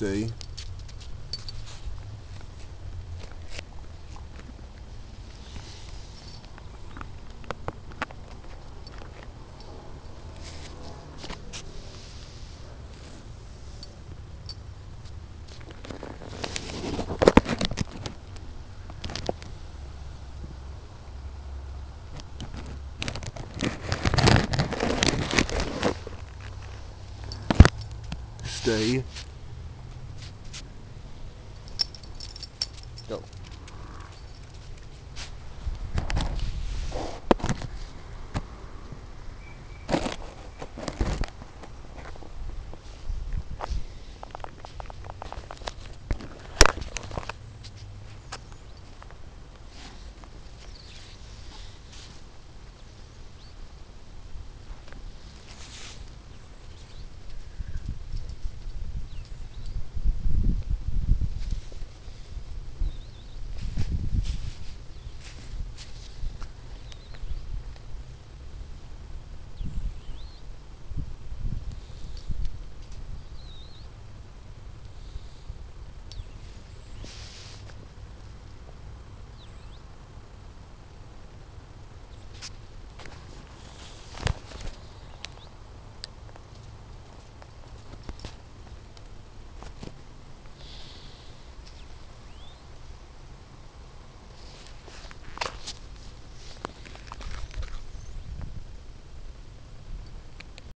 stay. Stay. Go.